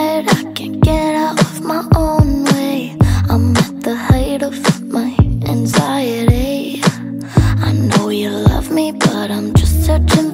tired, I can't get out of my own way. I'm at the height of my anxiety. I know you love me, but I'm just searching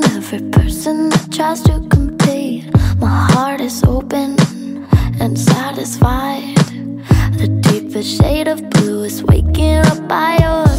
every person that tries to compete. My heart is open and satisfied. The deepest shade of blue is waking up by your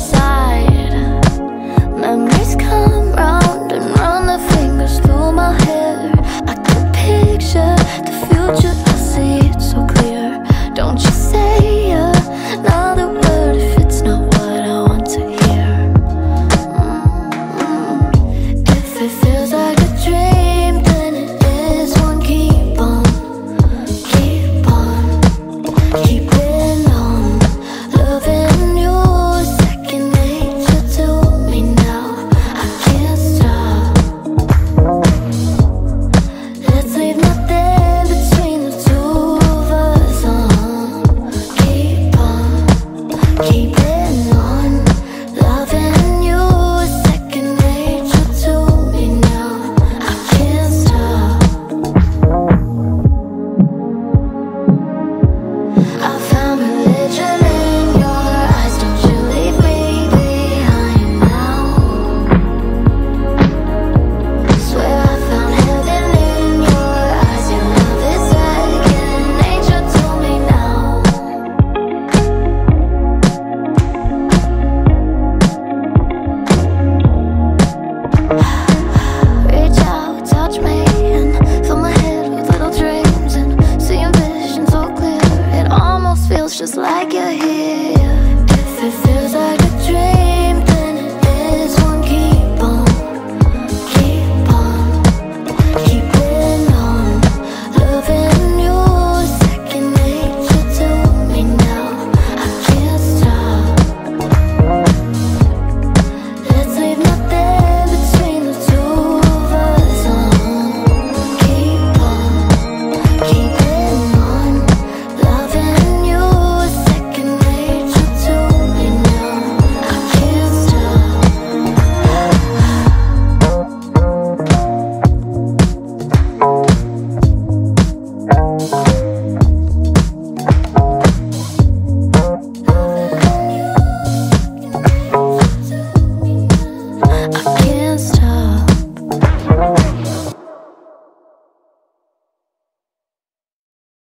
just like you're here.